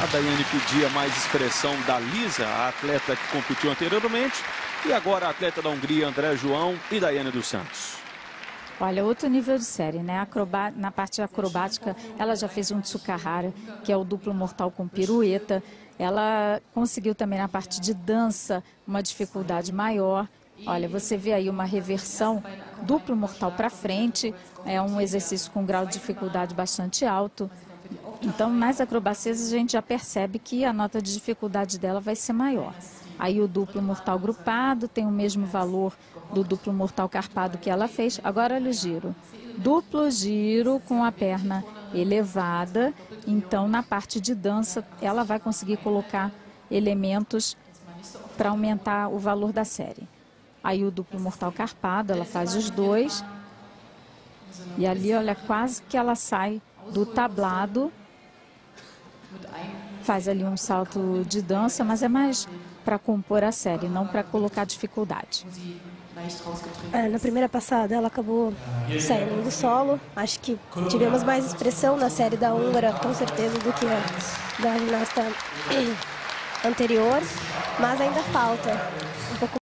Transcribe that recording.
A Daiane pedia mais expressão da Lisa, a atleta que competiu anteriormente, e agora a atleta da Hungria, André João e Daiane dos Santos. Olha, outro nível de série, né? Acroba... Na parte acrobática, ela já fez um Tsukahara, que é o duplo mortal com pirueta. Ela conseguiu também na parte de dança uma dificuldade maior. Olha, você vê aí uma reversão duplo mortal para frente, é um exercício com grau de dificuldade bastante alto. Então, nas acrobacias, a gente já percebe que a nota de dificuldade dela vai ser maior. Aí o duplo mortal grupado tem o mesmo valor do duplo mortal carpado que ela fez. Agora olha o giro. Duplo giro com a perna elevada. Então, na parte de dança, ela vai conseguir colocar elementos para aumentar o valor da série. Aí o duplo mortal carpado, ela faz os dois. E ali, olha, quase que ela sai do tablado. Faz ali um salto de dança, mas é mais para compor a série, não para colocar dificuldade. É, na primeira passada ela acabou saindo do solo. Acho que tivemos mais expressão na série da húngara, com certeza, do que a da ginasta anterior. Mas ainda falta um pouco